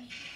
good.